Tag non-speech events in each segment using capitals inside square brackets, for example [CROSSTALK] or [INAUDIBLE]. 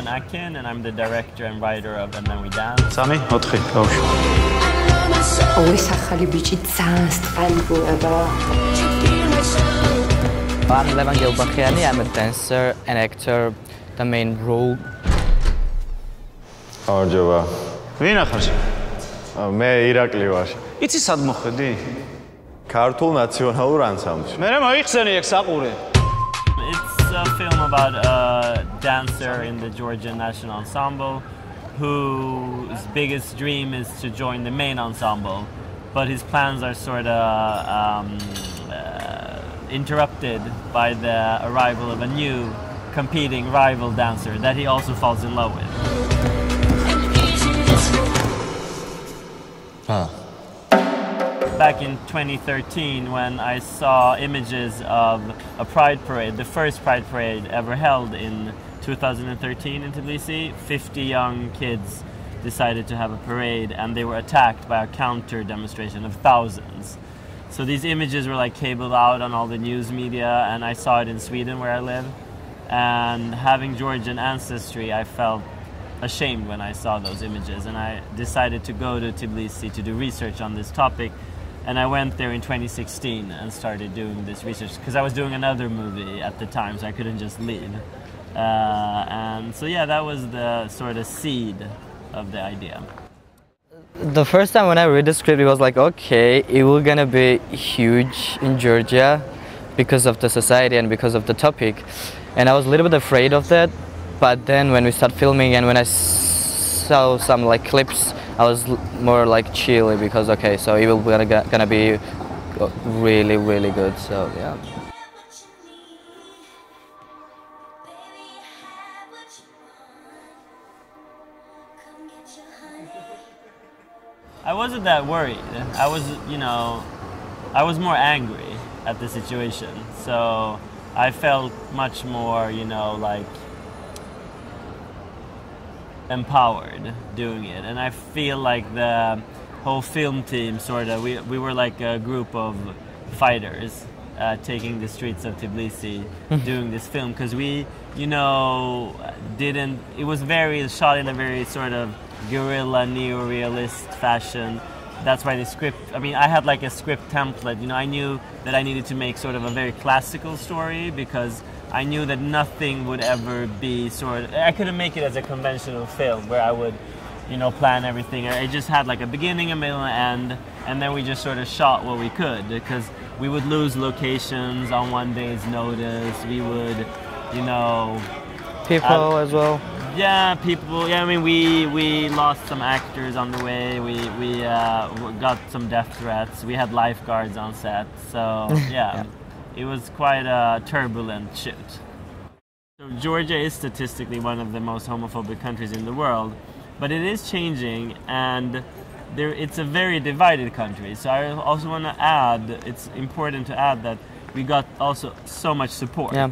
Akin, and I'm the director and writer of And Then We Dance. სამი, 4, გავშვი. ოღონდ ახალი ბიჭი ძალიან გუება. I'm Levan Gilbakhiani. I'm a dancer and actor, the main role. გამარჯობა. ვინ ახარს? მე ირაკლი ვარ. იცი სად მოხვედი? ქართულ ნაციონალურ ანსამბლში. მე მოიხსენი ეგ საყურე. It's a film about a dancer in the Georgian National Ensemble whose biggest dream is to join the main ensemble, but his plans are sort of um, uh, interrupted by the arrival of a new competing rival dancer that he also falls in love with. Ah. Back in 2013, when I saw images of a pride parade, the first pride parade ever held in 2013 in Tbilisi, 50 young kids decided to have a parade and they were attacked by a counter demonstration of thousands. So these images were like cabled out on all the news media, and I saw it in Sweden where I live. And having Georgian ancestry, I felt ashamed when I saw those images, and I decided to go to Tbilisi to do research on this topic. And I went there in 2016 and started doing this research because I was doing another movie at the time, so I couldn't just leave. Uh, and so, yeah, that was the sort of seed of the idea. The first time when I read the script, it was like, okay, it will gonna be huge in Georgia because of the society and because of the topic. And I was a little bit afraid of that. But then when we start filming and when I saw some like clips, I was more like chilly because okay, so it will gonna gonna be uh, really really good. So yeah. [LAUGHS] I wasn't that worried. I was, you know, I was more angry at the situation. So I felt much more, you know, like empowered doing it. And I feel like the whole film team sort of, we, we were like a group of fighters uh, taking the streets of Tbilisi [LAUGHS] doing this film because we, you know, didn't, it was very, shot in a very sort of guerrilla neo-realist fashion. That's why the script, I mean, I had like a script template, you know, I knew that I needed to make sort of a very classical story because I knew that nothing would ever be sort of, I couldn't make it as a conventional film where I would, you know, plan everything. It just had like a beginning, a middle, and end, and then we just sort of shot what we could because we would lose locations on one day's notice. We would, you know, People as well. yeah, people. Yeah, I mean, we we lost some actors on the way. We we uh, got some death threats. We had lifeguards on set. So [LAUGHS] yeah, it was quite a turbulent shoot. So Georgia is statistically one of the most homophobic countries in the world, but it is changing, and there it's a very divided country. So I also want to add, it's important to add that we got also so much support Yeah.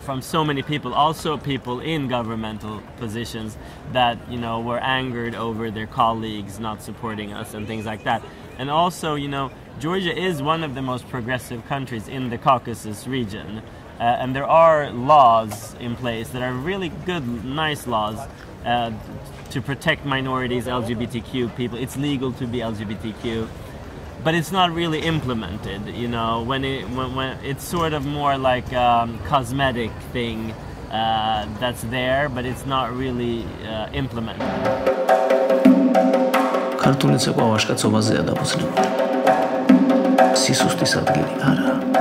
from so many people, also people in governmental positions that you know were angered over their colleagues not supporting us and things like that. And also, you know, Georgia is one of the most progressive countries in the Caucasus region, uh, and there are laws in place that are really good, nice laws. Uh, to protect minorities, LGBTQ people, it's legal to be LGBTQ but it's not really implemented. You know, when it when, when it's sort of more like um, cosmetic thing uh, that's there, but it's not really uh, implemented. ქართული सी सुस्ती साथ के